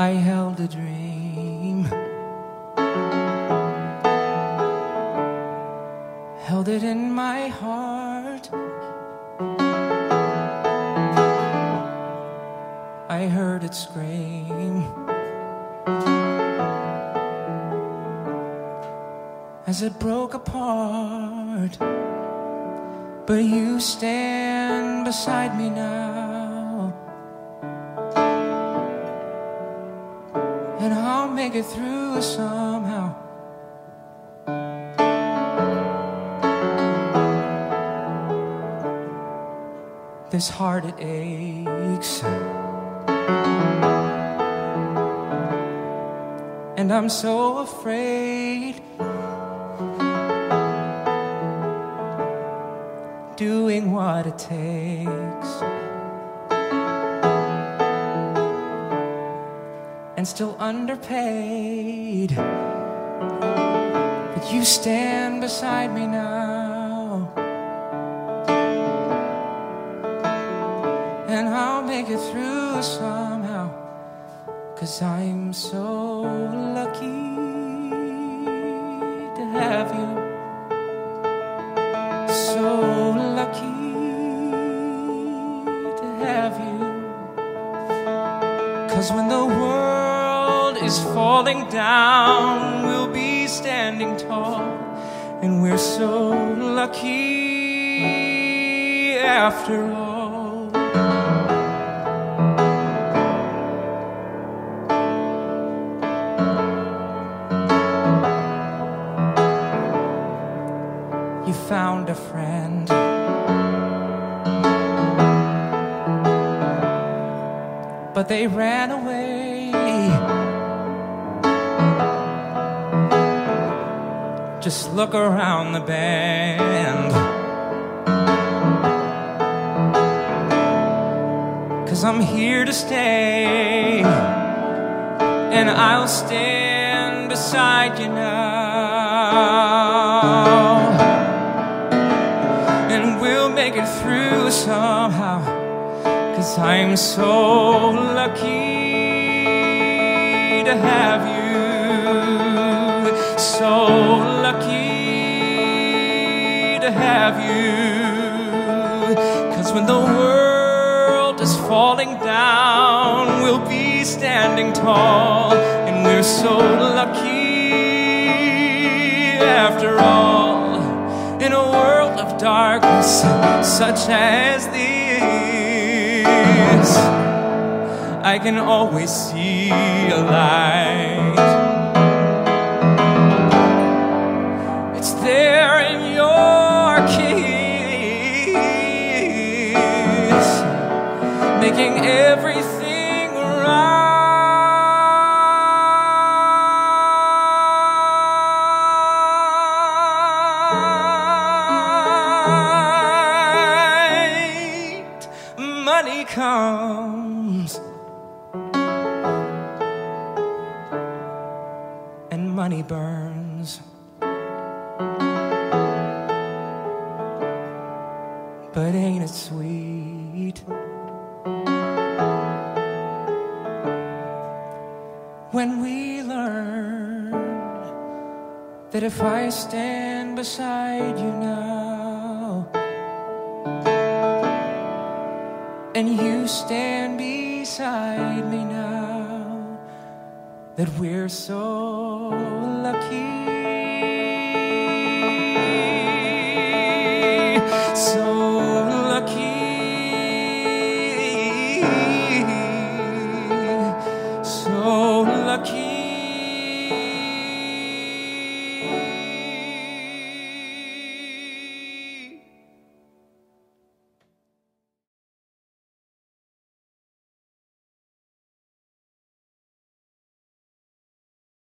I held a dream. Held it in my heart. I heard it scream. As it broke apart. But you stand beside me now. Make it through somehow. This heart it aches. And I'm so afraid doing what it takes. And still underpaid. But you stand beside me now. And I'll make it through somehow. Cause I'm so lucky to have you. So lucky to have you. Cause when the world is falling down, we'll be standing tall. And we're so lucky after all. You found a friend. But they ran away. Just look around the band. Cause I'm here to stay. And I'll stand beside you now and we'll make it through somehow. Cause I'm so lucky to have you. So lucky to have you. Cause when the world is falling down, we'll be standing tall. And we're so lucky after all in a world of darkness such as this, I can always see a light. Making everything right. Money comes and money burns. But ain't it sweet? when we learn that if I stand beside you now and you stand beside me now, that we're so lucky. So lucky. So lucky